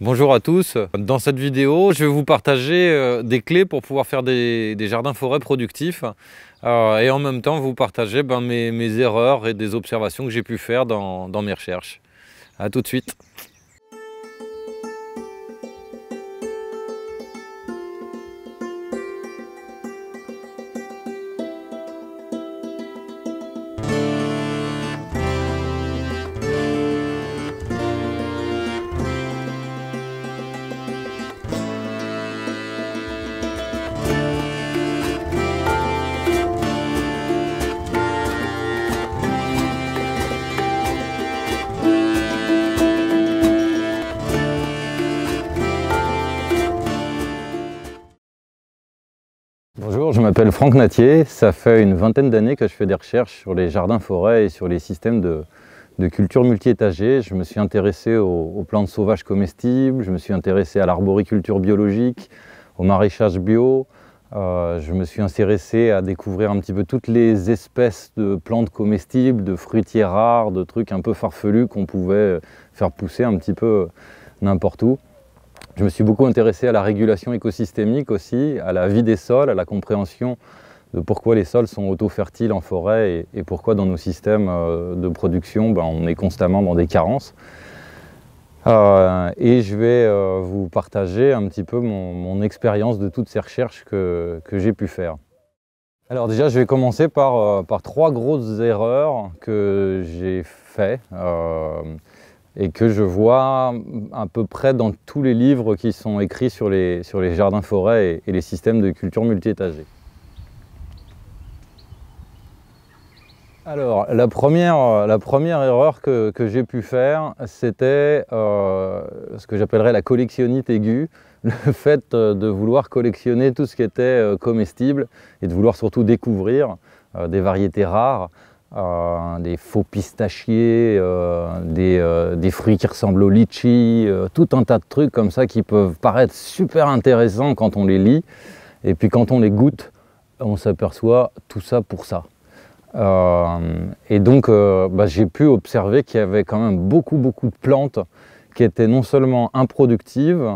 Bonjour à tous, dans cette vidéo je vais vous partager euh, des clés pour pouvoir faire des, jardins forêts productifs euh, et en même temps vous partager ben, mes, erreurs et des observations que j'ai pu faire dans, dans mes recherches. A tout de suite m'appelle Franck Natier. Ça fait une vingtaine d'années que je fais des recherches sur les jardins forêts et sur les systèmes de, culture multi-étagée. Je me suis intéressé aux, plantes sauvages comestibles, je me suis intéressé à l'arboriculture biologique, au maraîchage bio. Euh, je me suis intéressé à découvrir un petit peu toutes les espèces de plantes comestibles, de fruitiers rares, de trucs un peu farfelus qu'on pouvait faire pousser un petit peu n'importe où. Je me suis beaucoup intéressé à la régulation écosystémique aussi, à la vie des sols, à la compréhension de pourquoi les sols sont auto-fertiles en forêt et, pourquoi dans nos systèmes euh, de production, ben, on est constamment dans des carences. Euh, et je vais euh, vous partager un petit peu mon, expérience de toutes ces recherches que, j'ai pu faire. Alors déjà, je vais commencer par, par trois grosses erreurs que j'ai faites et que je vois à peu près dans tous les livres qui sont écrits sur les, sur les jardins forêts et, les systèmes de culture multi-étagés. Alors, la première, erreur que, j'ai pu faire, c'était euh, ce que j'appellerais la collectionnite aiguë, le fait de vouloir collectionner tout ce qui était euh, comestible et de vouloir surtout découvrir euh, des variétés rares euh, des faux pistachiers, euh, euh, des, fruits qui ressemblent au litchi, tout un tas de trucs comme ça qui peuvent paraître super intéressants quand on les lit. Et puis quand on les goûte, on s'aperçoit tout ça pour ça. et donc bah, j'ai pu observer qu'il y avait quand même beaucoup beaucoup de plantes qui étaient non seulement improductives,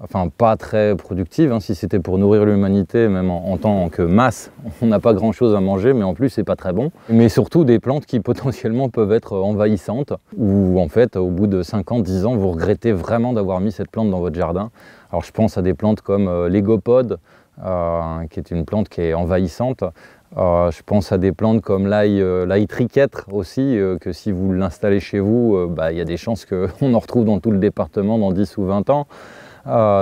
enfin pas très productive. Hein, si c'était pour nourrir l'humanité, même en, tant que masse, on n'a pas grand-chose à manger, mais en plus c'est pas très bon. Mais surtout des plantes qui potentiellement peuvent être envahissantes, ou en fait au bout de 5 ans, 10 ans, vous regrettez vraiment d'avoir mis cette plante dans votre jardin. Alors je pense à des plantes comme euh, l'égopode, euh, qui est une plante qui est envahissante. Euh, je pense à des plantes comme l'ail euh, triquetre aussi, que si vous l'installez chez vous, bah, il y a des chances qu'on en retrouve dans tout le département dans 10 ou 20 ans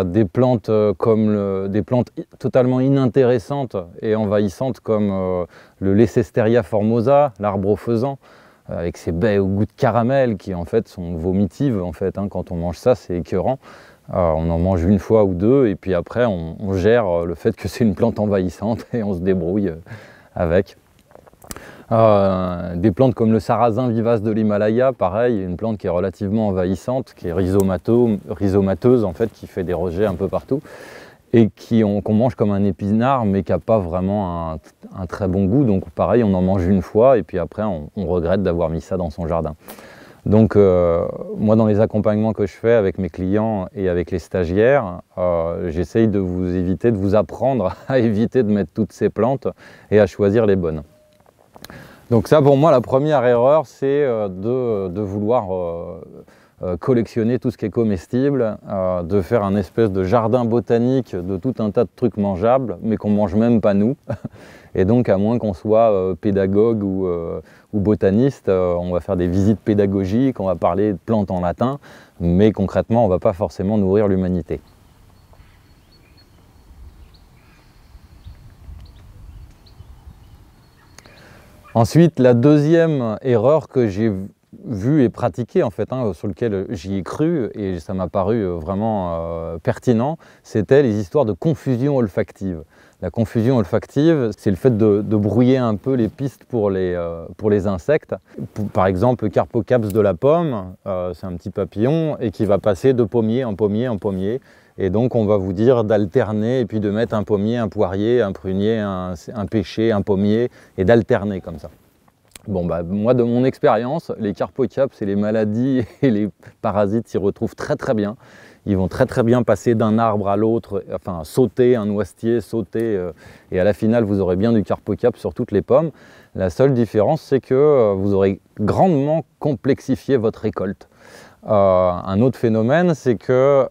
des plantes euh, comme des plantes totalement inintéressantes et envahissantes comme euh, le Leicesteria formosa, l'arbre au faisan, euh, avec ses baies au goût de caramel qui en fait sont vomitives en fait. Hein. quand on mange ça, c'est écœurant. on en mange une fois ou deux et puis après on gère le fait que c'est une plante envahissante et on se débrouille avec. Euh, des plantes comme le sarrasin vivace de l'Himalaya, pareil, une plante qui est relativement envahissante, qui est rhizomateuse en fait, qui fait des rejets un peu partout et qu'on mange comme un épinard mais qui n'a pas vraiment un, très bon goût. Donc pareil, on en mange une fois et puis après on, regrette d'avoir mis ça dans son jardin. Donc euh, moi dans les accompagnements que je fais avec mes clients et avec les stagiaires, euh, j'essaye de vous éviter, de vous apprendre à éviter de mettre toutes ces plantes et à choisir les bonnes. Donc ça pour moi la première erreur c'est euh, de, vouloir euh, euh, collectionner tout ce qui est comestible, de faire un espèce de jardin botanique de tout un tas de trucs mangeables mais qu'on mange même pas nous. Et donc à moins qu'on soit pédagogue ou botaniste, on va faire des visites pédagogiques, on va parler de plantes en latin, mais concrètement on ne va pas forcément nourrir l'humanité. Ensuite, la deuxième erreur que j'ai vue et pratiquée, en fait, hein, sur laquelle j'y ai cru, et ça m'a paru vraiment euh, pertinent, c'était les histoires de confusion olfactive. La confusion olfactive, c'est le fait de, brouiller un peu les pistes pour les, euh, pour les insectes. Par exemple, le Carpocaps de la pomme, euh, c'est un petit papillon, et qui va passer de pommier en pommier en pommier, et donc on va vous dire d'alterner et puis de mettre un pommier, un poirier, un prunier, un, pêcher, un pommier et d'alterner comme ça. Bon bah moi de mon expérience, les carpocaps et les maladies et les parasites s'y retrouvent très très bien. ils vont très très bien passer d'un arbre à l'autre, enfin sauter un noisetier, sauter, euh, et à la finale vous aurez bien du carpocap sur toutes les pommes. La seule différence c'est que euh, vous aurez grandement complexifié votre récolte. Euh, un autre phénomène c'est que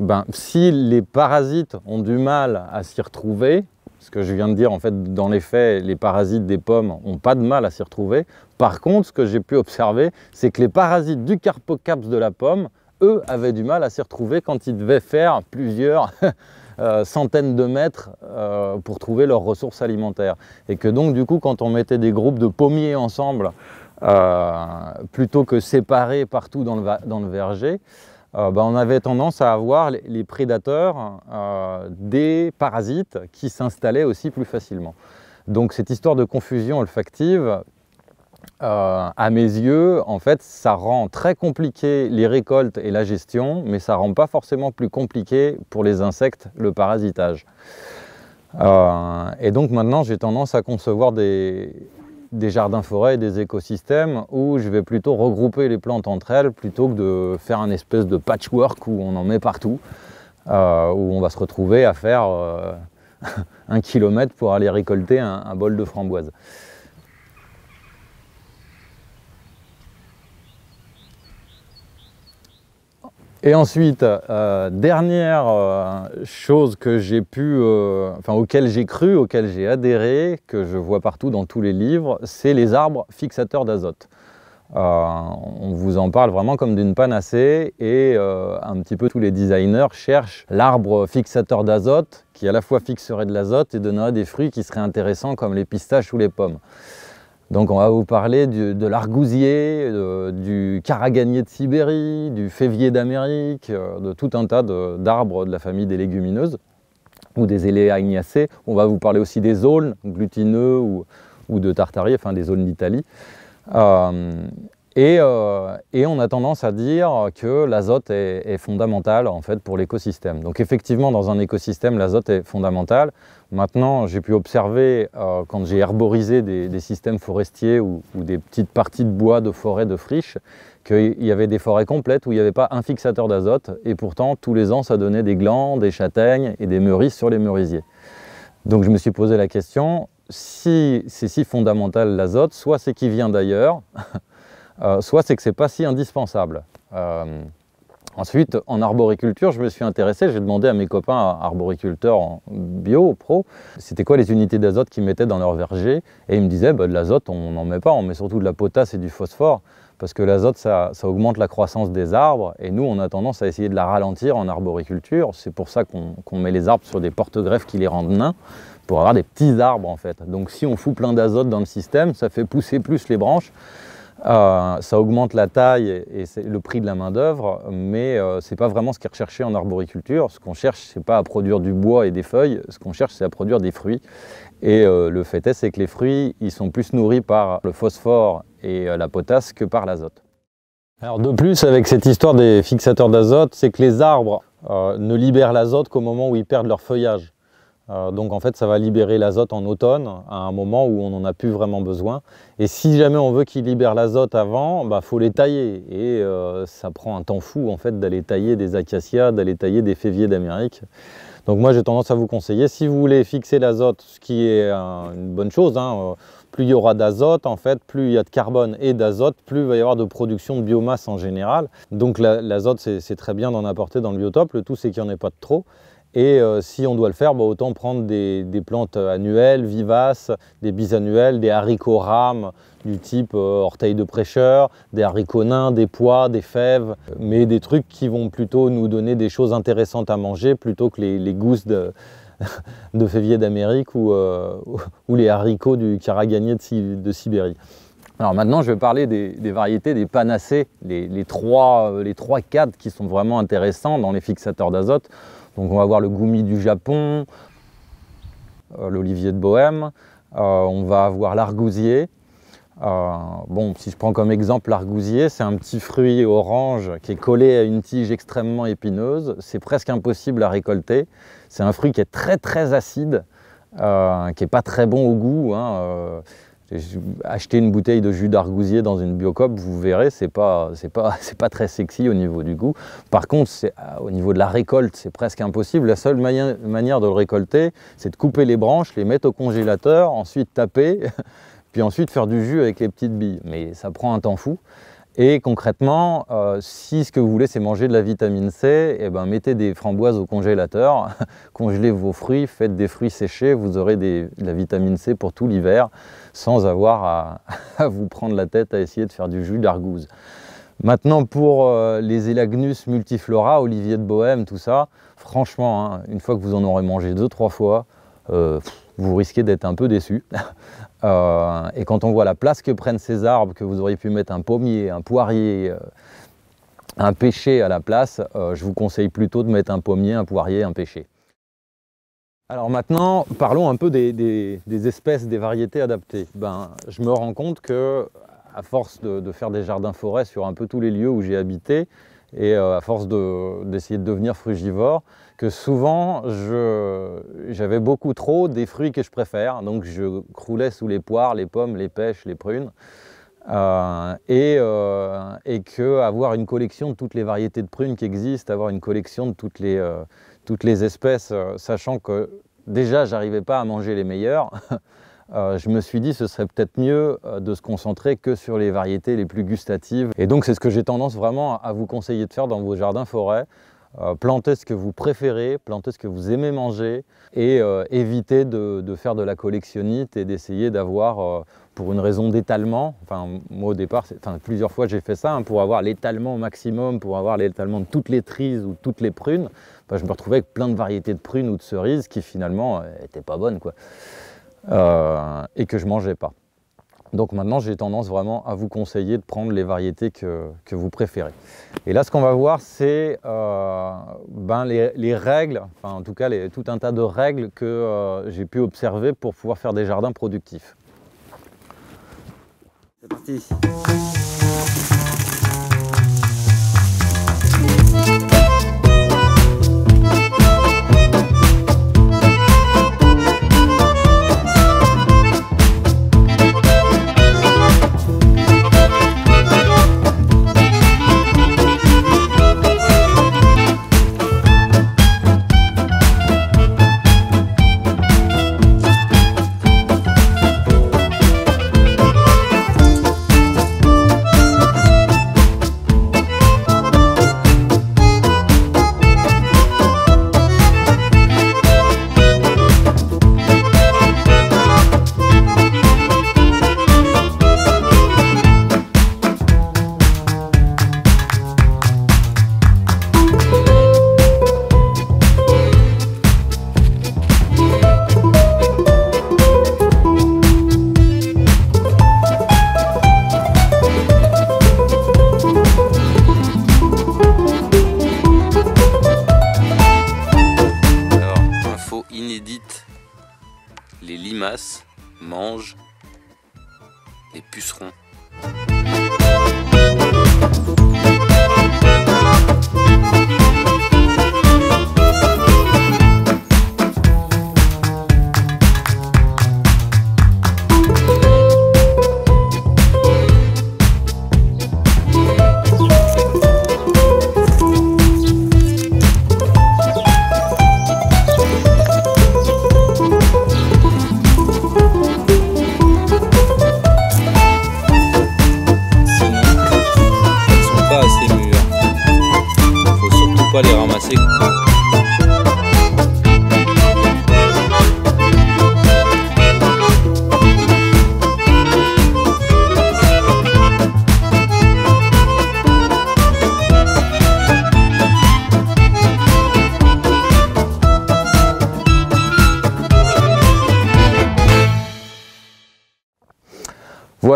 ben, si les parasites ont du mal à s'y retrouver, ce que je viens de dire, en fait, dans les faits, les parasites des pommes n'ont pas de mal à s'y retrouver. Par contre, ce que j'ai pu observer, c'est que les parasites du carpocaps de la pomme, eux, avaient du mal à s'y retrouver quand ils devaient faire plusieurs euh, centaines de mètres euh, pour trouver leurs ressources alimentaires. Et que donc, du coup, quand on mettait des groupes de pommiers ensemble, euh, plutôt que séparés partout dans le verger, euh, bah, on avait tendance à avoir les, prédateurs euh, des parasites qui s'installaient aussi plus facilement. Donc cette histoire de confusion olfactive, euh, à mes yeux, en fait, ça rend très compliqué les récoltes et la gestion, mais ça rend pas forcément plus compliqué pour les insectes le parasitage. et donc maintenant, j'ai tendance à concevoir des, des jardins-forêts et des écosystèmes où je vais plutôt regrouper les plantes entre elles plutôt que de faire un espèce de patchwork où on en met partout, euh, où on va se retrouver à faire euh, un kilomètre pour aller récolter un bol de framboises. Et ensuite, euh, dernière euh, chose que j'ai pu, euh, enfin auquel j'ai cru, auquel j'ai adhéré, que je vois partout dans tous les livres, c'est les arbres fixateurs d'azote. on vous en parle vraiment comme d'une panacée et un petit peu tous les designers cherchent l'arbre fixateur d'azote qui à la fois fixerait de l'azote et donnerait des fruits qui seraient intéressants comme les pistaches ou les pommes. Donc on va vous parler de l'argousier, du caragagnier de Sibérie, du févier d'Amérique, euh, de tout un tas d'arbres de, la famille des légumineuses ou des éléagnacées. On va vous parler aussi des aulnes, glutineux ou, de tartariers, enfin des aulnes d'Italie. Euh, euh, et, on a tendance à dire que l'azote est, fondamental en fait pour l'écosystème. Donc effectivement, dans un écosystème, l'azote est fondamental. Maintenant, j'ai pu observer euh, quand j'ai herborisé des, systèmes forestiers ou, des petites parties de bois, de forêts, de friches, qu'il y avait des forêts complètes où il n'y avait pas un fixateur d'azote. Et pourtant, tous les ans, ça donnait des glands, des châtaignes et des mûrisses sur les merisiers. Donc je me suis posé la question, si c'est si fondamental l'azote, soit c'est qui vient d'ailleurs, Euh, soit c'est que c'est pas si indispensable. Euh, ensuite, en arboriculture, je me suis intéressé, j'ai demandé à mes copains arboriculteurs en bio, pro, c'était quoi les unités d'azote qu'ils mettaient dans leur verger, et ils me disaient, bah, de l'azote, on n'en met pas, on met surtout de la potasse et du phosphore, parce que l'azote, ça, augmente la croissance des arbres, et nous, on a tendance à essayer de la ralentir en arboriculture, c'est pour ça qu'on met les arbres sur des porte-greffes qui les rendent nains, pour avoir des petits arbres en fait. Donc si on fout plein d'azote dans le système, ça fait pousser plus les branches, euh, ça augmente la taille et, le prix de la main-d'œuvre, mais euh, ce n'est pas vraiment ce qui est recherché en arboriculture. Ce qu'on cherche, ce n'est pas à produire du bois et des feuilles, ce qu'on cherche, c'est à produire des fruits. Et euh, le fait est, c'est que les fruits, ils sont plus nourris par le phosphore et la potasse que par l'azote. Alors de plus, avec cette histoire des fixateurs d'azote, c'est que les arbres ne libèrent l'azote qu'au moment où ils perdent leur feuillage. Euh, donc en fait ça va libérer l'azote en automne à un moment où on n'en a plus vraiment besoin. Et si jamais on veut qu'il libère l'azote avant, il bah, faut les tailler. Et euh, ça prend un temps fou en fait d'aller tailler des acacias, d'aller tailler des féviers d'Amérique. Donc moi j'ai tendance à vous conseiller, si vous voulez fixer l'azote, ce qui est une bonne chose, hein, euh, plus il y aura d'azote en fait, plus il y a de carbone et d'azote, plus il va y avoir de production de biomasse en général. Donc l'azote c'est très bien d'en apporter dans le biotope, le tout c'est qu'il n'y en ait pas de trop. Et euh, si on doit le faire, bah, autant prendre des, plantes annuelles, vivaces, des bisannuelles, des haricots rames du type euh, orteil de prêcheur, des haricots nains, des pois, des fèves, mais des trucs qui vont plutôt nous donner des choses intéressantes à manger plutôt que les, gousses de, de févier d'Amérique ou, euh, les haricots du caragagnier de, Sibérie. Alors maintenant, je vais parler des, variétés, des panacées, les, trois, les trois cadres qui sont vraiment intéressants dans les fixateurs d'azote. Donc on va voir le goumi du Japon, euh, l'olivier de Bohème, euh, on va avoir l'argousier. Euh, bon, si je prends comme exemple l'argousier, c'est un petit fruit orange qui est collé à une tige extrêmement épineuse. C'est presque impossible à récolter. C'est un fruit qui est très très acide, qui n'est pas très bon au goût. Hein, Acheter une bouteille de jus d'argousier dans une biocop, vous verrez, c'est pas, pas, pas très sexy au niveau du goût. Par contre, au niveau de la récolte, c'est presque impossible. La seule manière de le récolter, c'est de couper les branches, les mettre au congélateur, ensuite taper, puis ensuite faire du jus avec les petites billes. Mais ça prend un temps fou. Et concrètement, euh, si ce que vous voulez c'est manger de la vitamine C, eh ben, mettez des framboises au congélateur, congelez vos fruits, faites des fruits séchés, vous aurez de la vitamine C pour tout l'hiver sans avoir à, vous prendre la tête à essayer de faire du jus d'argouze. Maintenant pour euh, les Elagnus multiflora, Olivier de Bohème, tout ça, franchement, hein, une fois que vous en aurez mangé deux, trois fois, euh, vous risquez d'être un peu déçu. Euh, et quand on voit la place que prennent ces arbres, que vous auriez pu mettre un pommier, un poirier, euh, un pêcher à la place, je vous conseille plutôt de mettre un pommier, un poirier, un pêcher. Alors maintenant, parlons un peu des, espèces, des variétés adaptées. Ben, je me rends compte que, à force de, faire des jardins-forêts sur un peu tous les lieux où j'ai habité, et à force d'essayer de devenir frugivore, que souvent j'avais beaucoup trop des fruits que je préfère, donc je croulais sous les poires, les pommes, les pêches, les prunes. Euh, et, euh, et, que avoir une collection de toutes les variétés de prunes qui existent, avoir une collection de toutes les, euh, toutes les espèces, sachant que déjà j'arrivais pas à manger les meilleures, je me suis dit ce serait peut-être mieux de se concentrer que sur les variétés les plus gustatives. Et donc c'est ce que j'ai tendance vraiment à vous conseiller de faire dans vos jardins forêts. Euh, plantez ce que vous préférez, plantez ce que vous aimez manger et euh, évitez de, faire de la collectionnite et d'essayer d'avoir, euh, pour une raison d'étalement, enfin moi au départ, plusieurs fois j'ai fait ça, hein, pour avoir l'étalement au maximum, pour avoir l'étalement de toutes les trises ou toutes les prunes, je me retrouvais avec plein de variétés de prunes ou de cerises qui finalement n'étaient pas bonnes et que je mangeais pas. Donc maintenant, j'ai tendance vraiment à vous conseiller de prendre les variétés que, vous préférez. Et là, ce qu'on va voir, c'est euh, ben, les, règles, enfin en tout cas tout un tas de règles que euh, j'ai pu observer pour pouvoir faire des jardins productifs. C'est parti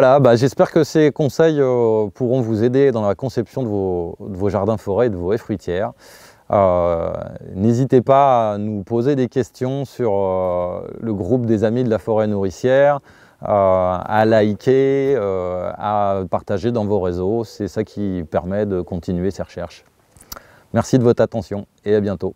Voilà, bah, j'espère que ces conseils euh, pourront vous aider dans la conception de vos, jardins forêts et de vos haies fruitières. Euh, n'hésitez pas à nous poser des questions sur euh, le groupe des Amis de la forêt nourricière, à liker, à partager dans vos réseaux. C'est ça qui permet de continuer ces recherches. Merci de votre attention et à bientôt.